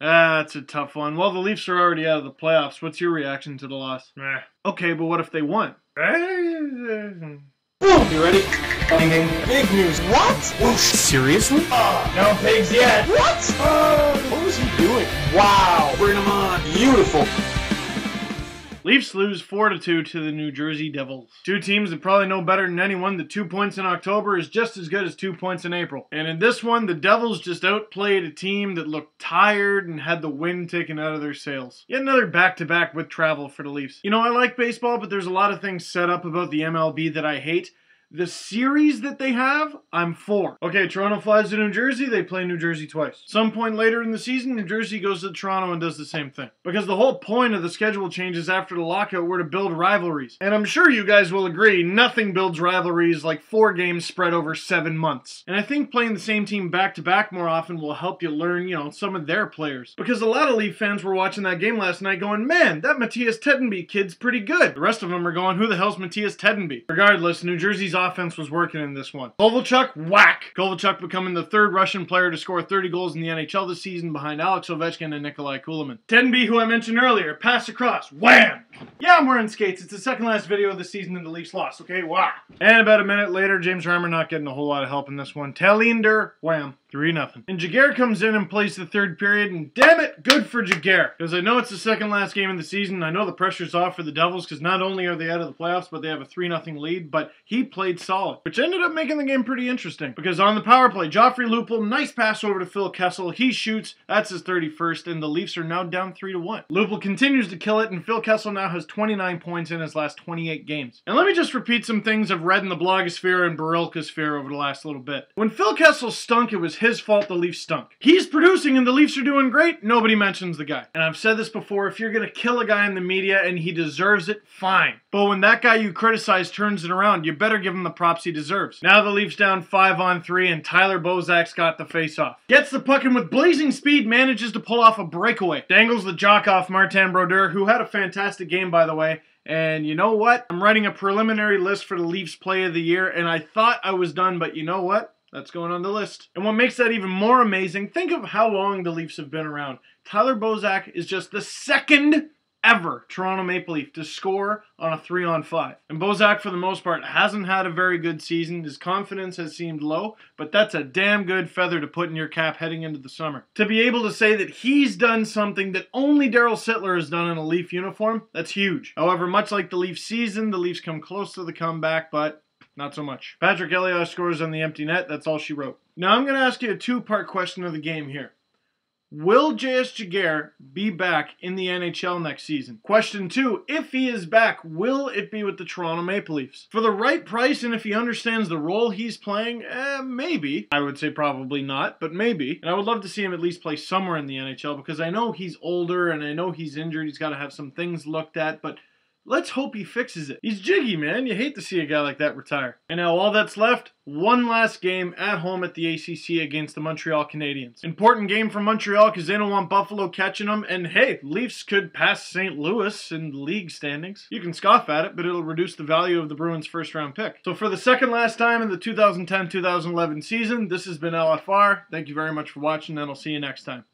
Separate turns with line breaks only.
That's a tough one. Well, the Leafs are already out of the playoffs. What's your reaction to the loss?
Meh.
Okay, but what if they won?
You ready? Ding ding. Big news. What? Oh, seriously?
Uh, no pigs yet.
What? Uh, what was he doing? Wow. Bring him on. Beautiful.
Leafs lose 4 to 2 to the New Jersey Devils. Two teams that probably know better than anyone that two points in October is just as good as two points in April. And in this one, the Devils just outplayed a team that looked tired and had the wind taken out of their sails. Yet another back to back with travel for the Leafs. You know, I like baseball, but there's a lot of things set up about the MLB that I hate. The series that they have, I'm for. Okay, Toronto flies to New Jersey, they play New Jersey twice. Some point later in the season, New Jersey goes to Toronto and does the same thing. Because the whole point of the schedule changes after the lockout were to build rivalries. And I'm sure you guys will agree, nothing builds rivalries like four games spread over seven months. And I think playing the same team back to back more often will help you learn, you know, some of their players. Because a lot of Leaf fans were watching that game last night going, man, that Matthias Tedenby kid's pretty good. The rest of them are going, who the hell's Matthias Tedenby? Regardless, New Jersey's offense was working in this one. Kovalchuk, whack! Kovalchuk becoming the third Russian player to score 30 goals in the NHL this season behind Alex Ovechkin and Nikolai Kulemin. Tedenby, who I mentioned earlier, pass across, wham! Yeah, I'm wearing skates. It's the second last video of the season and the Leafs lost, okay? Wow. And about a minute later, James Reimer not getting a whole lot of help in this one. Tallinder, wham. 3 nothing. And Giguere comes in and plays the third period, and damn it, good for Giguere. Because I know it's the second last game of the season. I know the pressure's off for the Devils because not only are they out of the playoffs, but they have a 3 0 lead, but he played solid, which ended up making the game pretty interesting. Because on the power play, Joffrey Lupul, nice pass over to Phil Kessel. He shoots, that's his 31st, and the Leafs are now down 3 to 1. Lupul continues to kill it, and Phil Kessel now has 29 points in his last 28 games. And let me just repeat some things I've read in the blogosphere and Barilkasphere over the last little bit. When Phil Kessel stunk, it was his fault the Leafs stunk. He's producing and the Leafs are doing great. Nobody mentions the guy. And I've said this before if you're going to kill a guy in the media and he deserves it, fine. But when that guy you criticize turns it around, you better give him the props he deserves. Now the Leafs down 5 on 3 and Tyler Bozak's got the face off. Gets the puck and with blazing speed manages to pull off a breakaway. Dangles the jock off Martin Brodeur, who had a fantastic game by the way. And you know what? I'm writing a preliminary list for the Leafs play of the year, and I thought I was done, but you know what? That's going on the list. And what makes that even more amazing, think of how long the Leafs have been around. Tyler Bozak is just the second ever Toronto Maple Leaf to score on a 3 on 5. And Bozak, for the most part, hasn't had a very good season. His confidence has seemed low, but that's a damn good feather to put in your cap heading into the summer. To be able to say that he's done something that only Darryl Sittler has done in a Leaf uniform, that's huge. However, much like the Leaf season, the Leafs come close to the comeback, but not so much. Patrick Elias scores on the empty net. That's all she wrote. Now I'm going to ask you a two part question of the game here. Will J.S. Giguere be back in the NHL next season? Question two, if he is back, will it be with the Toronto Maple Leafs? For the right price and if he understands the role he's playing, eh, maybe. I would say probably not, but maybe. And I would love to see him at least play somewhere in the NHL because I know he's older and I know he's injured. He's got to have some things looked at, but Let's hope he fixes it. He's jiggy, man. You hate to see a guy like that retire. And now all that's left, one last game at home at the ACC against the Montreal Canadiens. Important game for Montreal because they don't want Buffalo catching them. And hey, Leafs could pass St. Louis in league standings. You can scoff at it, but it'll reduce the value of the Bruins' first round pick. So for the second last time in the 2010-2011 season, this has been LFR. Thank you very much for watching, and I'll see you next time.